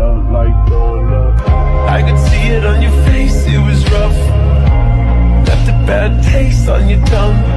felt like throwing up. I could see it on your face, it was rough Left a bad taste on your tongue